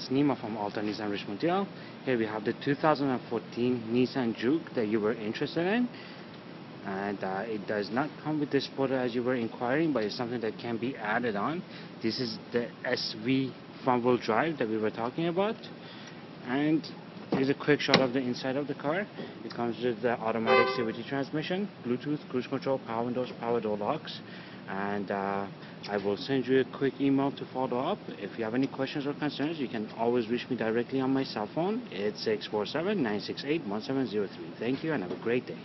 It's Nima from Alta Nissan Richmond Hill. Here we have the 2014 Nissan Juke that you were interested in. And uh, it does not come with this spoiler as you were inquiring, but it's something that can be added on. This is the SV front-wheel drive that we were talking about. And here's a quick shot of the inside of the car. It comes with the automatic CVT transmission, Bluetooth, cruise control, power windows, power door locks. And uh, I will send you a quick email to follow up. If you have any questions or concerns, you can always reach me directly on my cell phone. It's 647-968-1703. Thank you and have a great day.